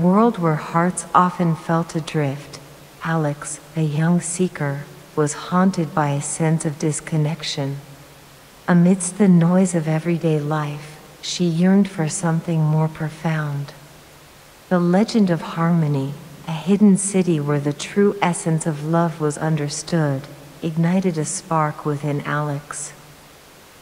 world where hearts often felt adrift, Alex, a young seeker, was haunted by a sense of disconnection. Amidst the noise of everyday life, she yearned for something more profound. The legend of harmony, a hidden city where the true essence of love was understood, ignited a spark within Alex.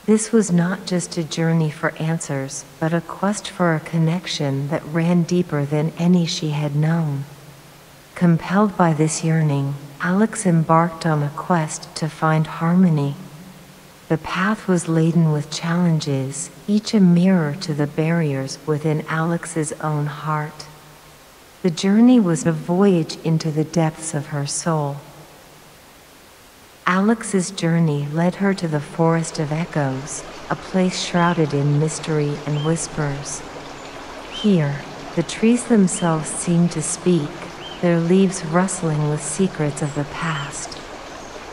This was not just a journey for answers, but a quest for a connection that ran deeper than any she had known. Compelled by this yearning, Alex embarked on a quest to find harmony. The path was laden with challenges, each a mirror to the barriers within Alex's own heart. The journey was a voyage into the depths of her soul. Alex's journey led her to the Forest of Echoes, a place shrouded in mystery and whispers. Here, the trees themselves seemed to speak, their leaves rustling with secrets of the past.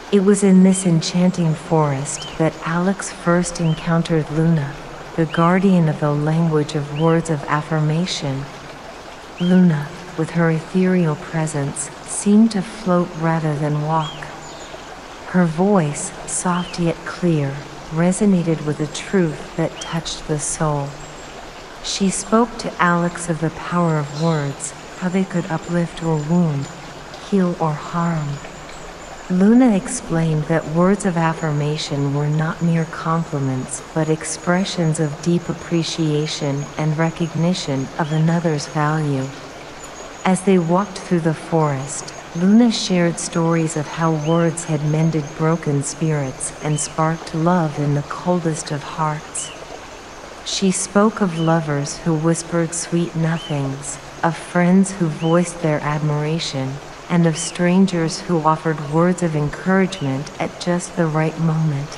It was in this enchanting forest that Alex first encountered Luna, the guardian of the language of words of affirmation. Luna, with her ethereal presence, seemed to float rather than walk. Her voice, soft yet clear, resonated with a truth that touched the soul. She spoke to Alex of the power of words, how they could uplift or wound, heal or harm. Luna explained that words of affirmation were not mere compliments, but expressions of deep appreciation and recognition of another's value. As they walked through the forest, Luna shared stories of how words had mended broken spirits and sparked love in the coldest of hearts. She spoke of lovers who whispered sweet nothings, of friends who voiced their admiration, and of strangers who offered words of encouragement at just the right moment.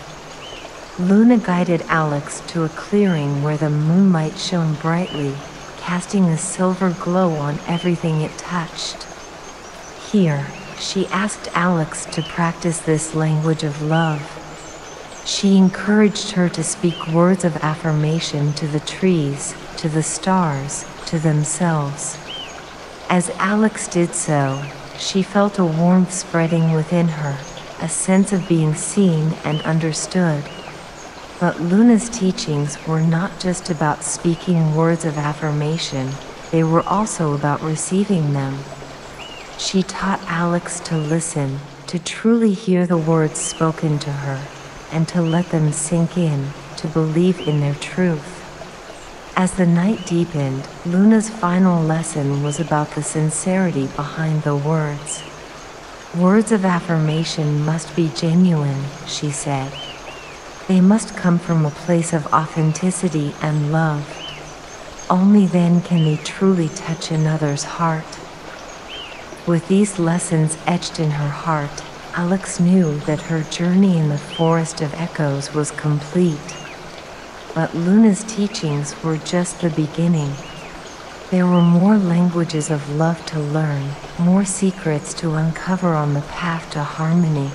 Luna guided Alex to a clearing where the moonlight shone brightly, casting a silver glow on everything it touched. Here, she asked Alex to practice this language of love. She encouraged her to speak words of affirmation to the trees, to the stars, to themselves. As Alex did so, she felt a warmth spreading within her, a sense of being seen and understood. But Luna's teachings were not just about speaking words of affirmation, they were also about receiving them. She taught Alex to listen, to truly hear the words spoken to her, and to let them sink in, to believe in their truth. As the night deepened, Luna's final lesson was about the sincerity behind the words. Words of affirmation must be genuine, she said. They must come from a place of authenticity and love. Only then can they truly touch another's heart. With these lessons etched in her heart, Alex knew that her journey in the Forest of Echoes was complete. But Luna's teachings were just the beginning. There were more languages of love to learn, more secrets to uncover on the path to harmony.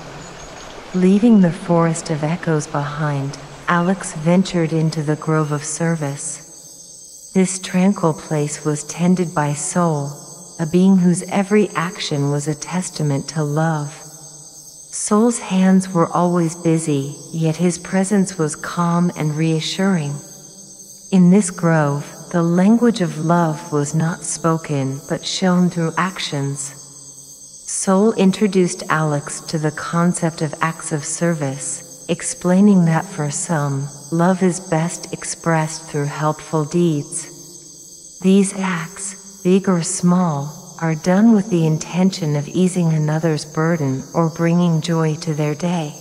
Leaving the Forest of Echoes behind, Alex ventured into the Grove of Service. This tranquil place was tended by Soul, a being whose every action was a testament to love. Soul's hands were always busy, yet his presence was calm and reassuring. In this grove, the language of love was not spoken but shown through actions. Soul introduced Alex to the concept of acts of service, explaining that for some, love is best expressed through helpful deeds. These acts, big or small, are done with the intention of easing another's burden or bringing joy to their day.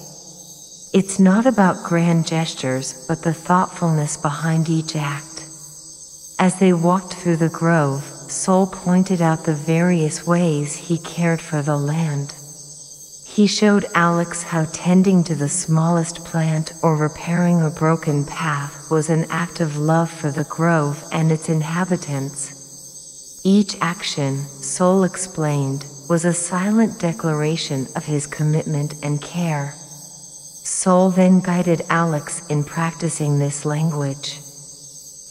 It's not about grand gestures, but the thoughtfulness behind each act. As they walked through the grove, Sol pointed out the various ways he cared for the land. He showed Alex how tending to the smallest plant or repairing a broken path was an act of love for the grove and its inhabitants. Each action, Soul explained, was a silent declaration of his commitment and care. Soul then guided Alex in practicing this language.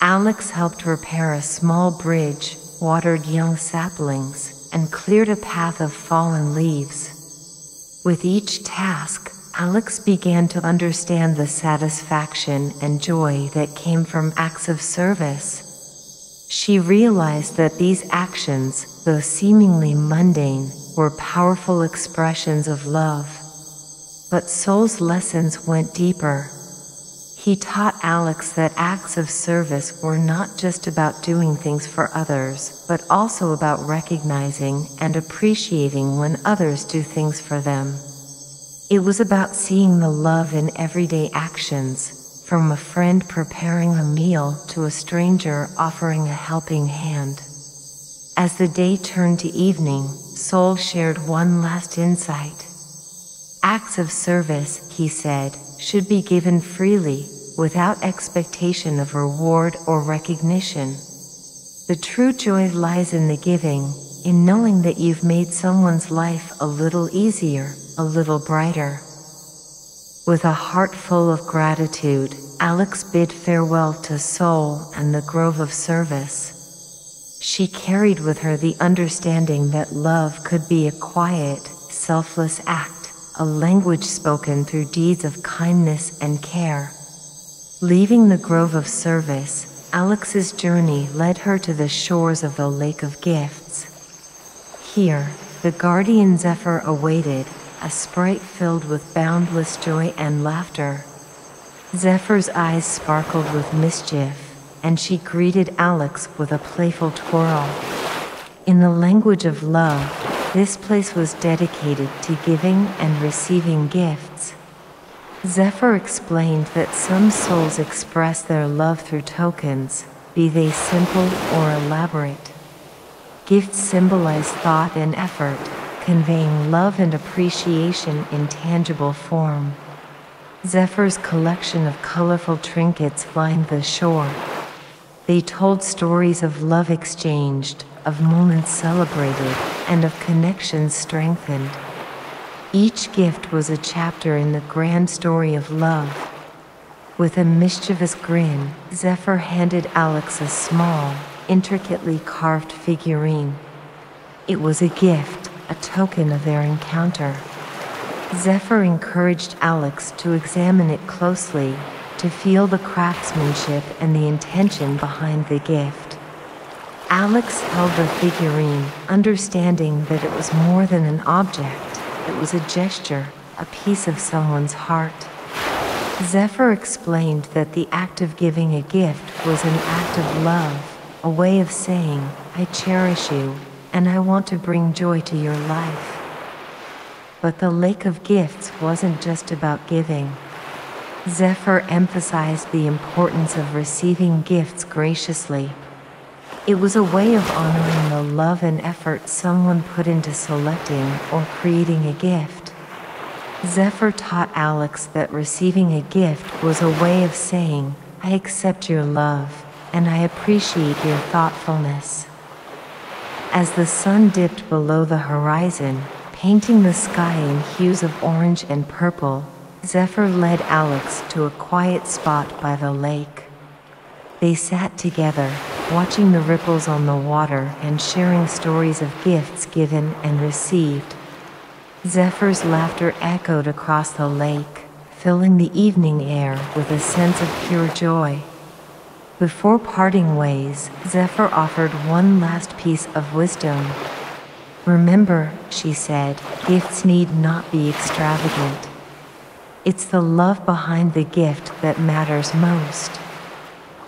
Alex helped repair a small bridge, watered young saplings, and cleared a path of fallen leaves. With each task, Alex began to understand the satisfaction and joy that came from acts of service. She realized that these actions, though seemingly mundane, were powerful expressions of love. But Soul's lessons went deeper. He taught Alex that acts of service were not just about doing things for others, but also about recognizing and appreciating when others do things for them. It was about seeing the love in everyday actions, from a friend preparing a meal to a stranger offering a helping hand. As the day turned to evening, Sol shared one last insight. Acts of service, he said, should be given freely, without expectation of reward or recognition. The true joy lies in the giving, in knowing that you've made someone's life a little easier, a little brighter. With a heart full of gratitude, Alex bid farewell to Sol and the Grove of Service. She carried with her the understanding that love could be a quiet, selfless act, a language spoken through deeds of kindness and care. Leaving the Grove of Service, Alex's journey led her to the shores of the Lake of Gifts. Here, the guardian Zephyr awaited, a sprite filled with boundless joy and laughter. Zephyr's eyes sparkled with mischief, and she greeted Alex with a playful twirl. In the language of love, this place was dedicated to giving and receiving gifts. Zephyr explained that some souls express their love through tokens, be they simple or elaborate. Gifts symbolize thought and effort, conveying love and appreciation in tangible form. Zephyr's collection of colorful trinkets lined the shore. They told stories of love exchanged, of moments celebrated, and of connections strengthened. Each gift was a chapter in the grand story of love. With a mischievous grin, Zephyr handed Alex a small, intricately carved figurine. It was a gift, a token of their encounter. Zephyr encouraged Alex to examine it closely, to feel the craftsmanship and the intention behind the gift. Alex held the figurine, understanding that it was more than an object, it was a gesture, a piece of someone's heart. Zephyr explained that the act of giving a gift was an act of love, a way of saying, I cherish you, and I want to bring joy to your life. But the Lake of Gifts wasn't just about giving. Zephyr emphasized the importance of receiving gifts graciously. It was a way of honoring the love and effort someone put into selecting or creating a gift. Zephyr taught Alex that receiving a gift was a way of saying, I accept your love, and I appreciate your thoughtfulness. As the sun dipped below the horizon, painting the sky in hues of orange and purple, Zephyr led Alex to a quiet spot by the lake. They sat together, watching the ripples on the water and sharing stories of gifts given and received. Zephyr's laughter echoed across the lake, filling the evening air with a sense of pure joy. Before parting ways, Zephyr offered one last piece of wisdom. Remember, she said, gifts need not be extravagant. It's the love behind the gift that matters most.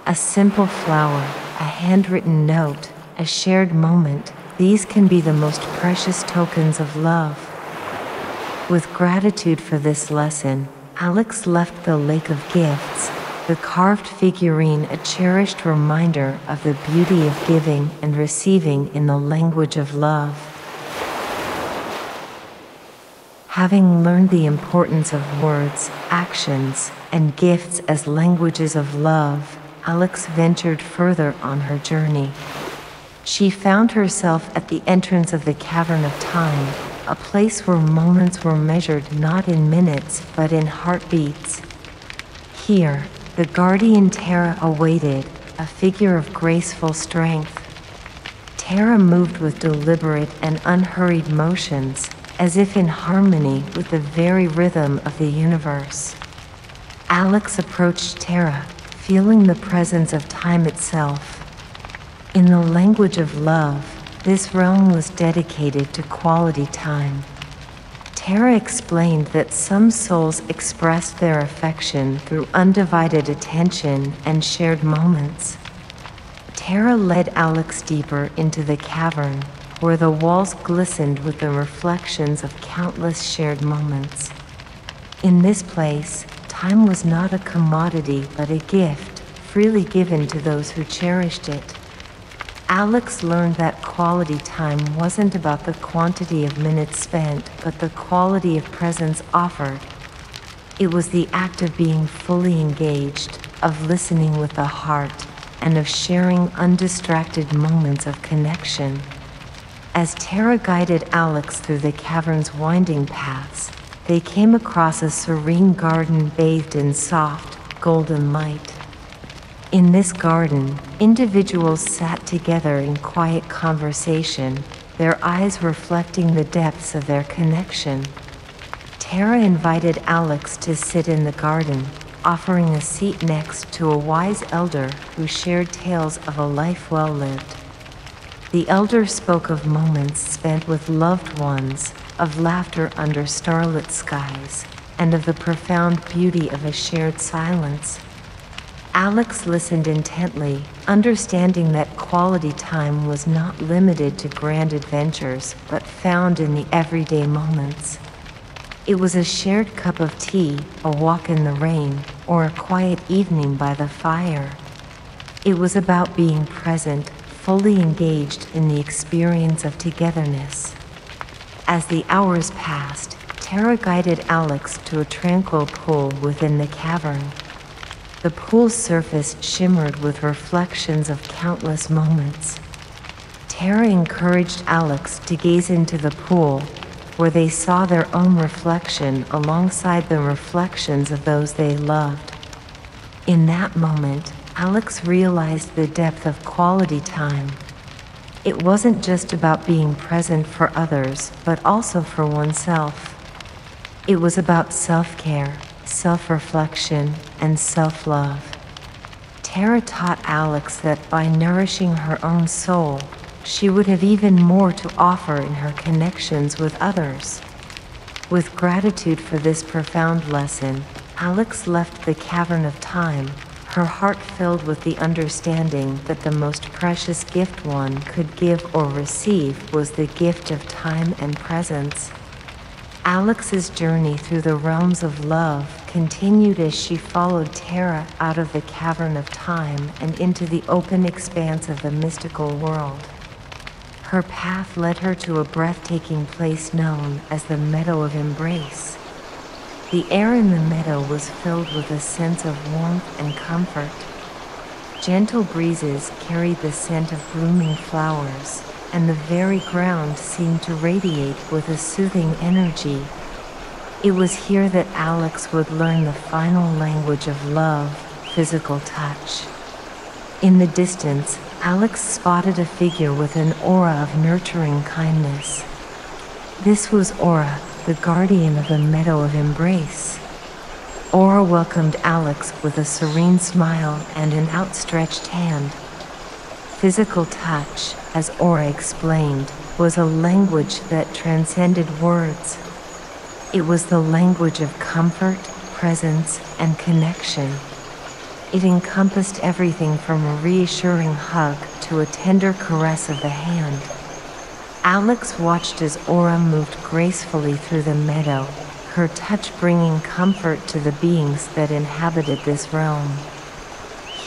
A simple flower, a handwritten note, a shared moment, these can be the most precious tokens of love. With gratitude for this lesson, Alex left the Lake of Gifts the carved figurine a cherished reminder of the beauty of giving and receiving in the language of love. Having learned the importance of words, actions, and gifts as languages of love, Alex ventured further on her journey. She found herself at the entrance of the Cavern of Time, a place where moments were measured not in minutes but in heartbeats. Here, the guardian Terra awaited, a figure of graceful strength. Tara moved with deliberate and unhurried motions, as if in harmony with the very rhythm of the universe. Alex approached Tara, feeling the presence of time itself. In the language of love, this realm was dedicated to quality time. Tara explained that some souls expressed their affection through undivided attention and shared moments. Tara led Alex deeper into the cavern, where the walls glistened with the reflections of countless shared moments. In this place, time was not a commodity but a gift, freely given to those who cherished it. Alex learned that quality time wasn't about the quantity of minutes spent, but the quality of presence offered. It was the act of being fully engaged, of listening with the heart, and of sharing undistracted moments of connection. As Tara guided Alex through the cavern's winding paths, they came across a serene garden bathed in soft, golden light. In this garden, individuals sat together in quiet conversation, their eyes reflecting the depths of their connection. Tara invited Alex to sit in the garden, offering a seat next to a wise elder who shared tales of a life well lived. The elder spoke of moments spent with loved ones, of laughter under starlit skies, and of the profound beauty of a shared silence. Alex listened intently, understanding that quality time was not limited to grand adventures, but found in the everyday moments. It was a shared cup of tea, a walk in the rain, or a quiet evening by the fire. It was about being present, fully engaged in the experience of togetherness. As the hours passed, Tara guided Alex to a tranquil pool within the cavern. The pool's surface shimmered with reflections of countless moments. Tara encouraged Alex to gaze into the pool, where they saw their own reflection alongside the reflections of those they loved. In that moment, Alex realized the depth of quality time. It wasn't just about being present for others, but also for oneself. It was about self care self reflection, and self love. Tara taught Alex that by nourishing her own soul, she would have even more to offer in her connections with others. With gratitude for this profound lesson, Alex left the cavern of time, her heart filled with the understanding that the most precious gift one could give or receive was the gift of time and presence. Alex's journey through the realms of love continued as she followed Tara out of the cavern of time and into the open expanse of the mystical world. Her path led her to a breathtaking place known as the Meadow of Embrace. The air in the meadow was filled with a sense of warmth and comfort. Gentle breezes carried the scent of blooming flowers, and the very ground seemed to radiate with a soothing energy. It was here that Alex would learn the final language of love, physical touch. In the distance, Alex spotted a figure with an aura of nurturing kindness. This was Aura, the guardian of the Meadow of Embrace. Aura welcomed Alex with a serene smile and an outstretched hand. Physical touch, as Aura explained, was a language that transcended words. It was the language of comfort, presence, and connection. It encompassed everything from a reassuring hug to a tender caress of the hand. Alex watched as Aura moved gracefully through the meadow, her touch bringing comfort to the beings that inhabited this realm.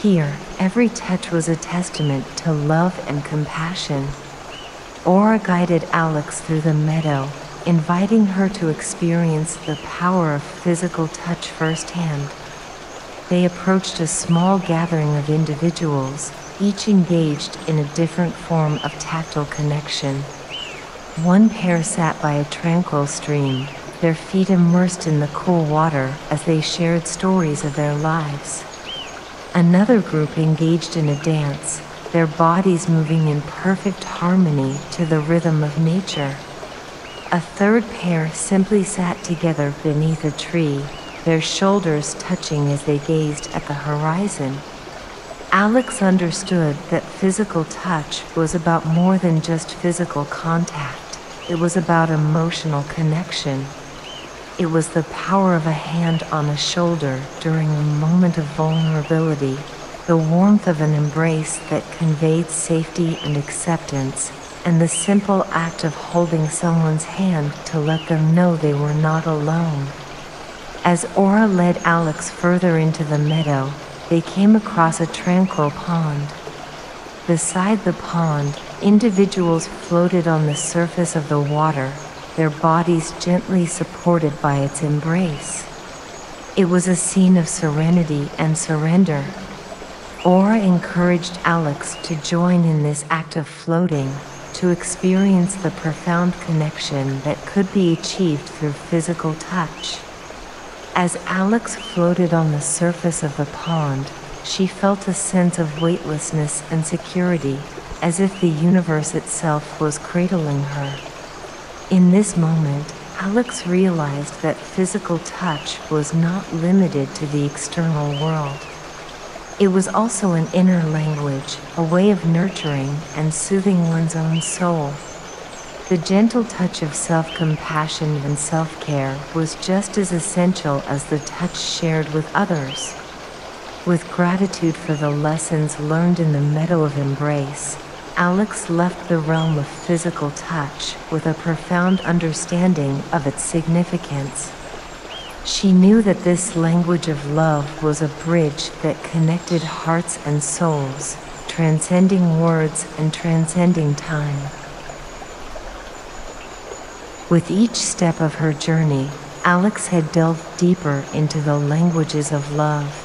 Here, every touch was a testament to love and compassion. Aura guided Alex through the meadow, inviting her to experience the power of physical touch firsthand. They approached a small gathering of individuals, each engaged in a different form of tactile connection. One pair sat by a tranquil stream, their feet immersed in the cool water as they shared stories of their lives. Another group engaged in a dance, their bodies moving in perfect harmony to the rhythm of nature. A third pair simply sat together beneath a tree, their shoulders touching as they gazed at the horizon. Alex understood that physical touch was about more than just physical contact. It was about emotional connection. It was the power of a hand on a shoulder during a moment of vulnerability, the warmth of an embrace that conveyed safety and acceptance, and the simple act of holding someone's hand to let them know they were not alone. As Aura led Alex further into the meadow, they came across a tranquil pond. Beside the pond, individuals floated on the surface of the water, their bodies gently supported by its embrace. It was a scene of serenity and surrender. Aura encouraged Alex to join in this act of floating, to experience the profound connection that could be achieved through physical touch. As Alex floated on the surface of the pond, she felt a sense of weightlessness and security, as if the universe itself was cradling her. In this moment, Alex realized that physical touch was not limited to the external world. It was also an inner language, a way of nurturing and soothing one's own soul. The gentle touch of self-compassion and self-care was just as essential as the touch shared with others. With gratitude for the lessons learned in the meadow of embrace, Alex left the realm of physical touch with a profound understanding of its significance. She knew that this language of love was a bridge that connected hearts and souls, transcending words and transcending time. With each step of her journey, Alex had delved deeper into the languages of love.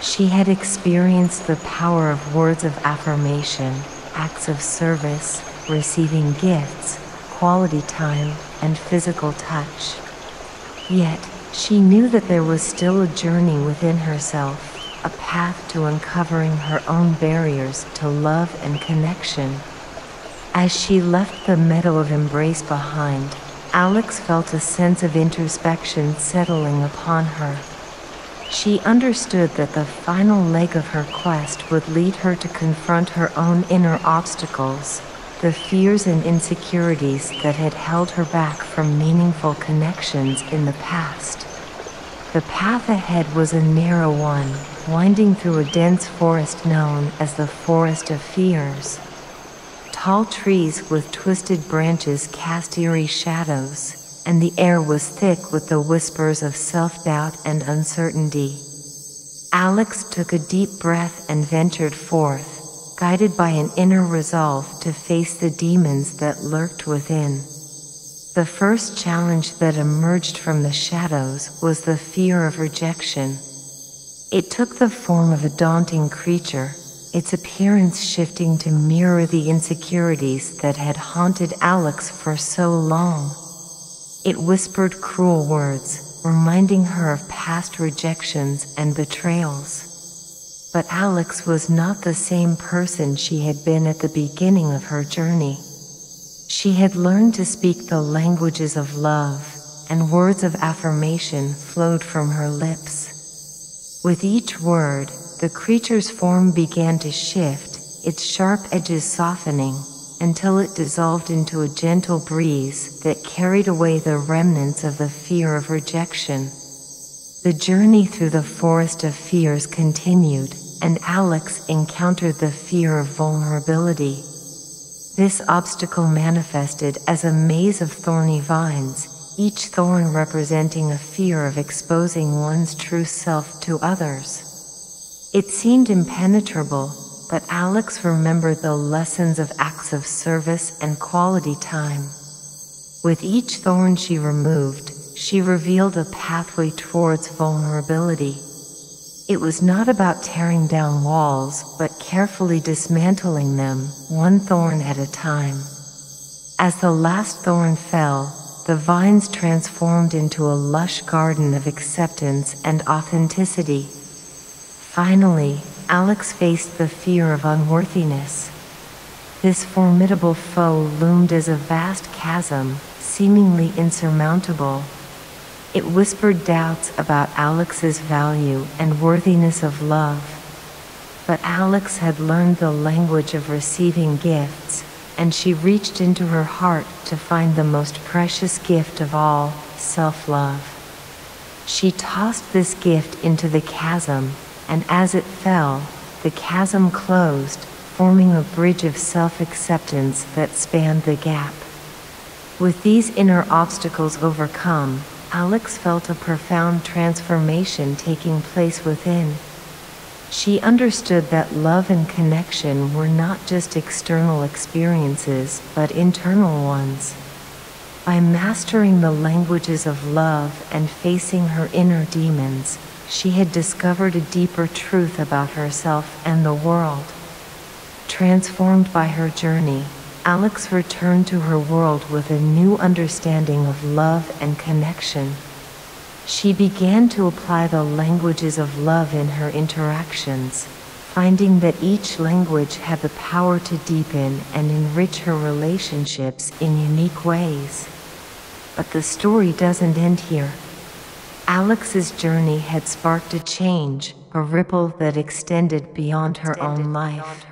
She had experienced the power of words of affirmation, acts of service, receiving gifts, quality time, and physical touch. Yet, she knew that there was still a journey within herself, a path to uncovering her own barriers to love and connection. As she left the meadow of embrace behind, Alex felt a sense of introspection settling upon her. She understood that the final leg of her quest would lead her to confront her own inner obstacles, the fears and insecurities that had held her back from meaningful connections in the past. The path ahead was a narrow one, winding through a dense forest known as the Forest of Fears. Tall trees with twisted branches cast eerie shadows, and the air was thick with the whispers of self-doubt and uncertainty. Alex took a deep breath and ventured forth, guided by an inner resolve to face the demons that lurked within. The first challenge that emerged from the shadows was the fear of rejection. It took the form of a daunting creature, its appearance shifting to mirror the insecurities that had haunted Alex for so long. It whispered cruel words, reminding her of past rejections and betrayals. But Alex was not the same person she had been at the beginning of her journey. She had learned to speak the languages of love, and words of affirmation flowed from her lips. With each word, the creature's form began to shift, its sharp edges softening, until it dissolved into a gentle breeze that carried away the remnants of the fear of rejection. The journey through the forest of fears continued, and Alex encountered the fear of vulnerability. This obstacle manifested as a maze of thorny vines, each thorn representing a fear of exposing one's true self to others. It seemed impenetrable, but Alex remembered the lessons of acts of service and quality time. With each thorn she removed, she revealed a pathway towards vulnerability. It was not about tearing down walls, but carefully dismantling them, one thorn at a time. As the last thorn fell, the vines transformed into a lush garden of acceptance and authenticity. Finally, Alex faced the fear of unworthiness. This formidable foe loomed as a vast chasm, seemingly insurmountable. It whispered doubts about Alex's value and worthiness of love. But Alex had learned the language of receiving gifts, and she reached into her heart to find the most precious gift of all self love. She tossed this gift into the chasm, and as it fell, the chasm closed, forming a bridge of self acceptance that spanned the gap. With these inner obstacles overcome, Alex felt a profound transformation taking place within. She understood that love and connection were not just external experiences, but internal ones. By mastering the languages of love and facing her inner demons, she had discovered a deeper truth about herself and the world. Transformed by her journey, Alex returned to her world with a new understanding of love and connection. She began to apply the languages of love in her interactions, finding that each language had the power to deepen and enrich her relationships in unique ways. But the story doesn't end here. Alex's journey had sparked a change, a ripple that extended beyond her own life.